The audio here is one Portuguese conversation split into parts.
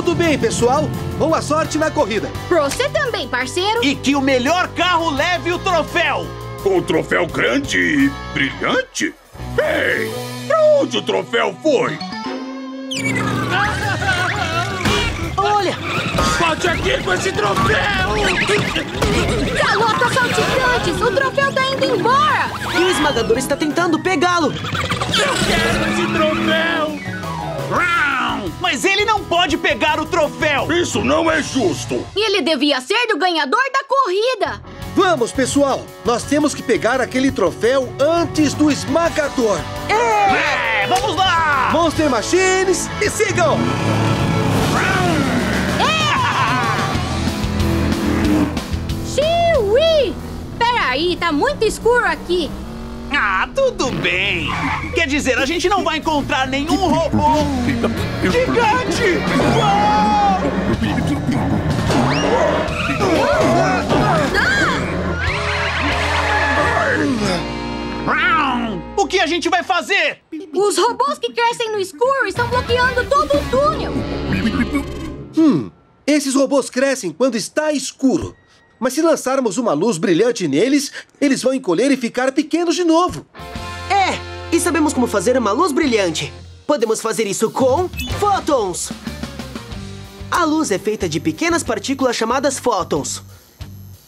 Tudo bem, pessoal. Boa sorte na corrida. Pra você também, parceiro. E que o melhor carro leve o troféu. Um troféu grande e brilhante? Ei, pra onde o troféu foi? Olha! Bate aqui com esse troféu! Calotas saltitantes! O troféu tá indo embora! E o esmagador está tentando pegá-lo. Eu quero esse troféu! Mas ele não pode pegar o troféu! Isso não é justo! E ele devia ser do ganhador da corrida! Vamos, pessoal! Nós temos que pegar aquele troféu antes do esmagador. É, vamos lá! Monster Machines, e sigam! Xiii! Peraí, tá muito escuro aqui. Ah, tudo bem. Quer dizer, a gente não vai encontrar nenhum robô gigante! O que a gente vai fazer? Os robôs que crescem no escuro estão bloqueando todo o túnel. Hum, esses robôs crescem quando está escuro. Mas se lançarmos uma luz brilhante neles, eles vão encolher e ficar pequenos de novo. É, e sabemos como fazer uma luz brilhante. Podemos fazer isso com fótons. A luz é feita de pequenas partículas chamadas fótons.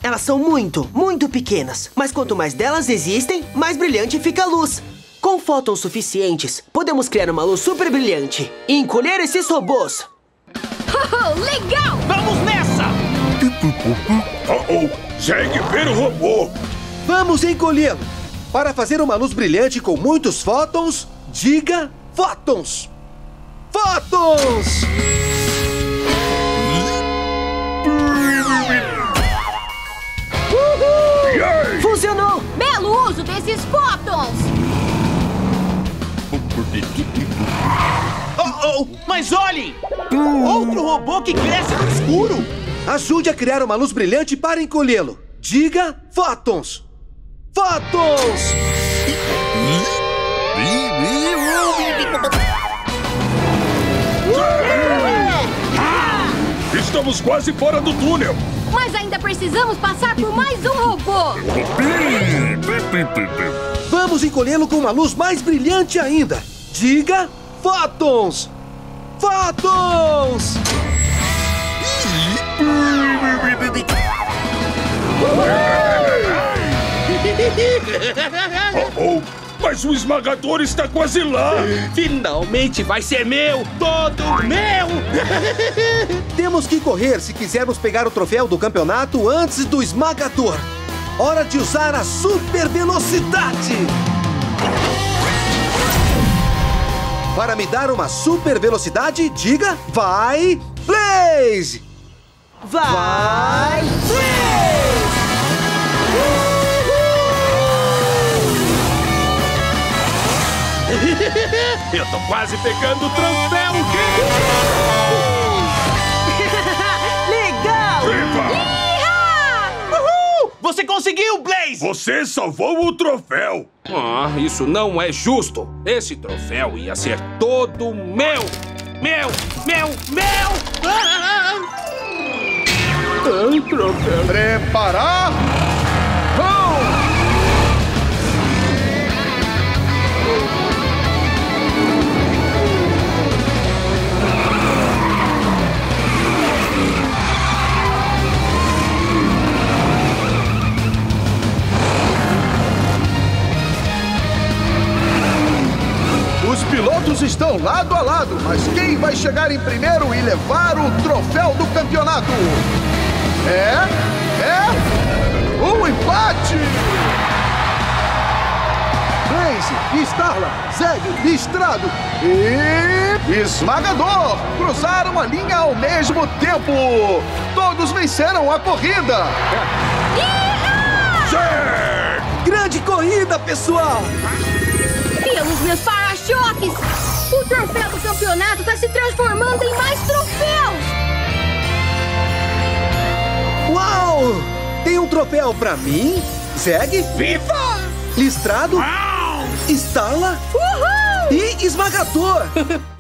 Elas são muito, muito pequenas, mas quanto mais delas existem, mais brilhante fica a luz. Com fótons suficientes, podemos criar uma luz super brilhante e encolher esses robôs. Oh, legal! Vamos nessa! Oh, oh, segue ver o robô! Vamos encolhê-lo. Para fazer uma luz brilhante com muitos fótons, diga fótons. Fótons! Yay! Funcionou! Belo uso desses fótons! Oh, oh, mas olhem! Outro robô que cresce no escuro! Ajude a criar uma luz brilhante para encolhê-lo. Diga fótons. Fótons! Estamos quase fora do túnel! Mas ainda precisamos passar por mais um robô! Vamos encolhê-lo com uma luz mais brilhante ainda. Diga fótons. Fótons! Oh, oh, mas o esmagador está quase lá! Finalmente vai ser meu! Todo meu! Temos que correr se quisermos pegar o troféu do campeonato antes do esmagador. Hora de usar a super velocidade. Para me dar uma super velocidade, diga vai, Blaze! Vai! Eu tô quase pegando o troféu! Legal! Viva! Uhul! Você conseguiu, Blaze! Você salvou o troféu! Ah, isso não é justo! Esse troféu ia ser todo meu! Meu! Meu! Meu! Preparar! Os pilotos estão lado a lado, mas quem vai chegar em primeiro e levar o troféu do campeonato? É? É? Um empate! Blaze, Starla, Zeg, Listrado e Esmagador cruzaram a linha ao mesmo tempo. Todos venceram a corrida. Grande corrida, pessoal! Pelos meus para-choques! O troféu do campeonato tá se transformando em mais troféus! Troféu pra mim, Zeg, Viva! Listrado, Starla Uhul! e Esmagador!